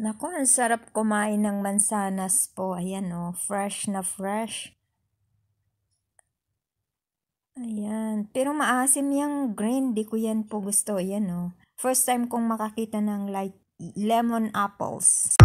Naku, ang sarap kumain ng mansanas po. Ayan o, oh, fresh na fresh. Ayan. Pero maasim yung green. Di ko yan po gusto. Ayan o. Oh. First time kong makakita ng light lemon apples.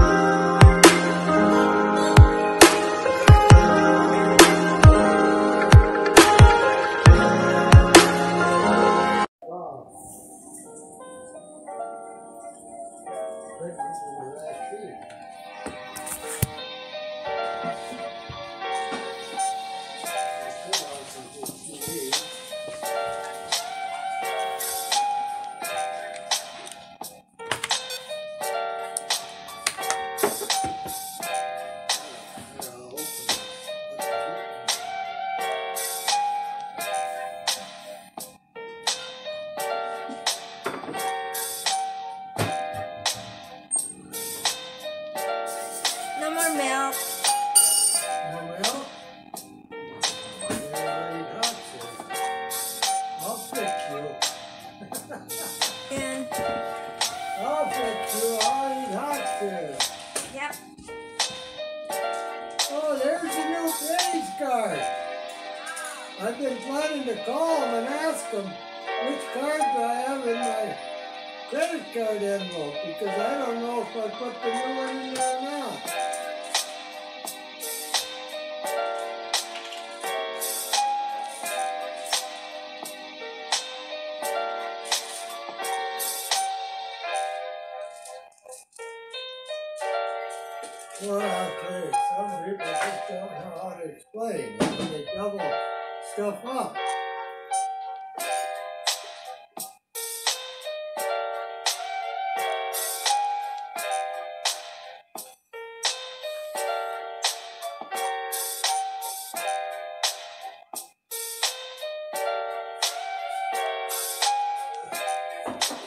Oh, card. I've been planning to call them and ask them which card do I have in my credit card envelope because I don't know if I put the new one Well, okay, some people just don't know how to explain. They double stuff up. you